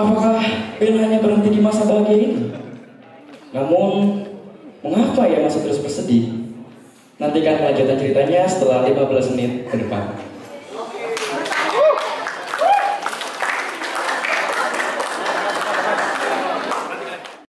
Apakah Ben hanya berhenti di masa bahagia ini? Namun, mengapa ia masih terus bersedih? Nantikan lanjutan ceritanya setelah 15 menit ke depan.